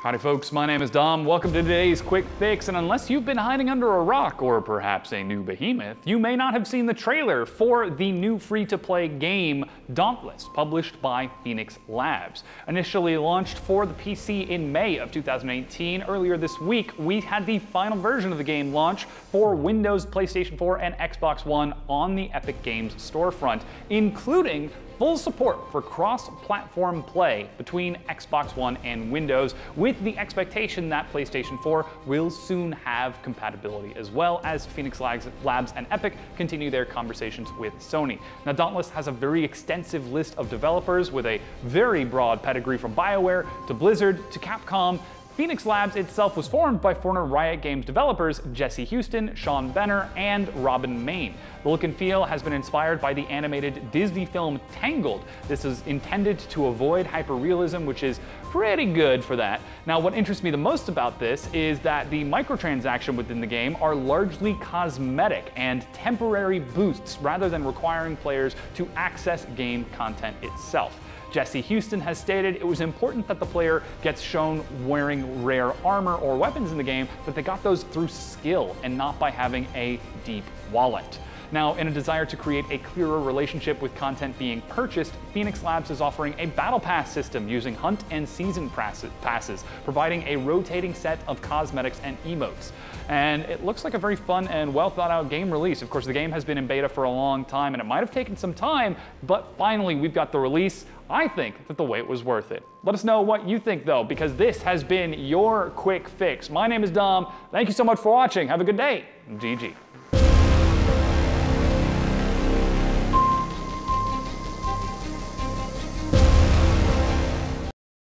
Howdy folks, my name is Dom. Welcome to today's Quick Fix, and unless you've been hiding under a rock or perhaps a new behemoth, you may not have seen the trailer for the new free-to-play game Dauntless, published by Phoenix Labs. Initially launched for the PC in May of 2018, earlier this week we had the final version of the game launch for Windows, PlayStation 4, and Xbox One on the Epic Games storefront, including full support for cross-platform play between Xbox One and Windows, the expectation that PlayStation 4 will soon have compatibility as well as Phoenix Labs and Epic continue their conversations with Sony. Now Dauntless has a very extensive list of developers with a very broad pedigree from BioWare to Blizzard to Capcom Phoenix Labs itself was formed by former Riot Games developers Jesse Houston, Sean Bender, and Robin Mayne. The look and feel has been inspired by the animated Disney film Tangled. This is intended to avoid hyperrealism, which is pretty good for that. Now, what interests me the most about this is that the microtransaction within the game are largely cosmetic and temporary boosts rather than requiring players to access game content itself. Jesse Houston has stated it was important that the player gets shown wearing rare armor or weapons in the game, but they got those through skill and not by having a deep wallet. Now, in a desire to create a clearer relationship with content being purchased, Phoenix Labs is offering a battle pass system using hunt and season passes, providing a rotating set of cosmetics and emotes. And it looks like a very fun and well thought out game release. Of course, the game has been in beta for a long time and it might have taken some time, but finally we've got the release. I think that the wait was worth it. Let us know what you think though, because this has been your quick fix. My name is Dom. Thank you so much for watching. Have a good day. GG.